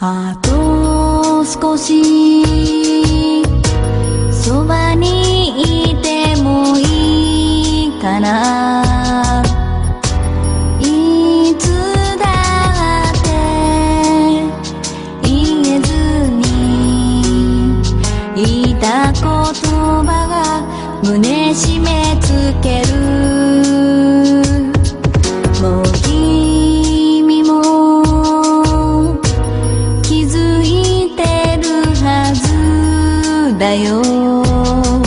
あと少しそばにいてもいいかな。いつだって言えずに言いた言葉が胸締め付ける。白哟